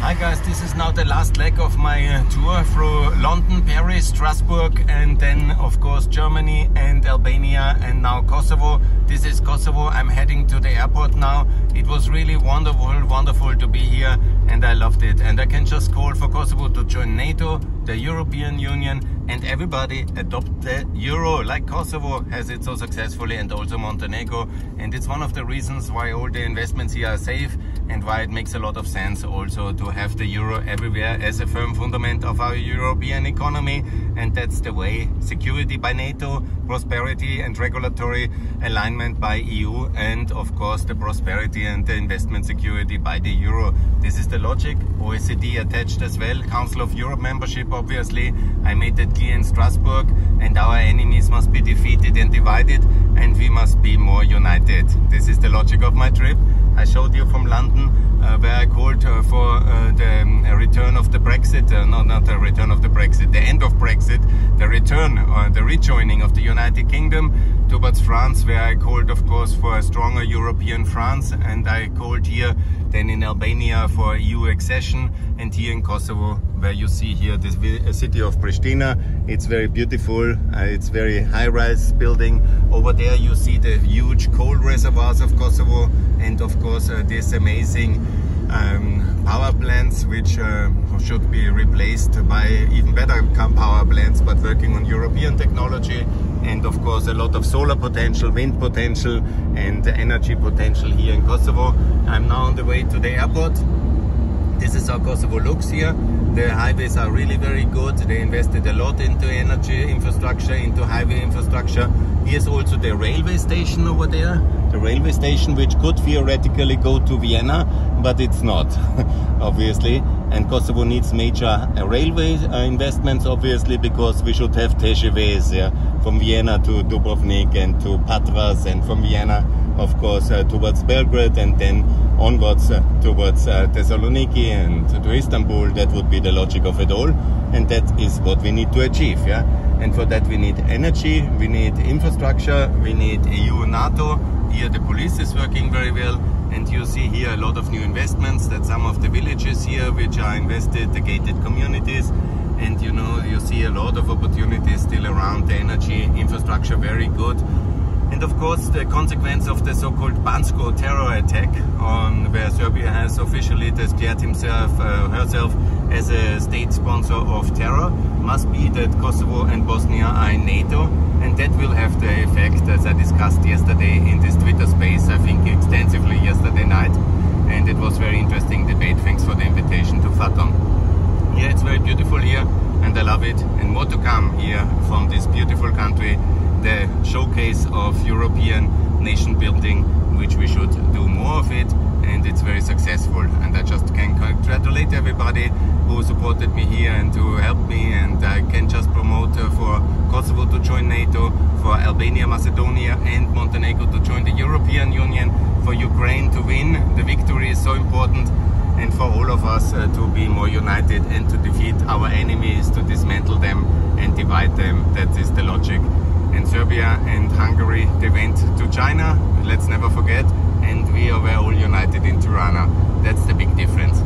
Hi guys, this is now the last leg of my uh, tour through London, Paris, Strasbourg and then of course Germany and Albania and now Kosovo. This is Kosovo. I'm heading to the airport now. It was really wonderful, wonderful to be here and I loved it. And I can just call for Kosovo to join NATO, the European Union and everybody adopt the euro like Kosovo has it so successfully and also Montenegro and it's one of the reasons why all the investments here are safe and why it makes a lot of sense also to have the euro everywhere as a firm fundament of our European economy and that's the way security by NATO, prosperity and regulatory alignment by EU and of course the prosperity and the investment security by the euro. This is the logic, OECD attached as well, Council of Europe membership obviously. I made that clear in Strasbourg and our enemies must be defeated and divided and we must be more united. This is the logic of my trip. I showed you from London uh, where I called uh, for uh, the um, return of the Brexit, uh, no, not the return of the Brexit, the end of Brexit, the return, uh, the rejoining of the United Kingdom towards France, where I called, of course, for a stronger European France, and I called here then in Albania for EU accession, and here in Kosovo, where you see here this city of Pristina. It's very beautiful. Uh, it's very high-rise building. Over there you see the huge coal reservoirs of Kosovo, and of course uh, this amazing um, power plants which uh, should be replaced by even better power plants but working on European technology and of course a lot of solar potential, wind potential and energy potential here in Kosovo. I'm now on the way to the airport. This is how Kosovo looks here. The highways are really very good. They invested a lot into energy infrastructure, into highway infrastructure. Here's also the railway station over there. The railway station which could theoretically go to Vienna, but it's not, obviously. And Kosovo needs major uh, railway uh, investments, obviously, because we should have TGVs yeah, from Vienna to Dubrovnik and to Patras and from Vienna of course, uh, towards Belgrade and then onwards uh, towards uh, Thessaloniki and to Istanbul. That would be the logic of it all. And that is what we need to achieve. Yeah. And for that we need energy, we need infrastructure, we need EU, NATO. Here the police is working very well. And you see here a lot of new investments that some of the villages here which are invested, the gated communities. And you know, you see a lot of opportunities still around the energy infrastructure, very good and of course the consequence of the so-called Banjska terror attack on where Serbia has officially declared himself uh, herself as a state sponsor of terror. Must be that Kosovo and Bosnia are in NATO and that will have the effect as I discussed yesterday in this Twitter space I think extensively yesterday night. And it was very interesting debate. Thanks for the invitation to Faton yeah it's very beautiful here to come here from this beautiful country the showcase of European nation building, which we should do more of it, and it's very successful. And I just can congratulate everybody who supported me here and who helped me, and I can just promote uh, for Kosovo to join NATO, for Albania, Macedonia, and Montenegro to join the European Union, for Ukraine to win. The victory is so important and for all of us uh, to be more united and to defeat our enemies, to dismantle them and divide them. That is the logic and Serbia and Hungary, they went to China, let's never forget, and we were all united in Tirana. That's the big difference.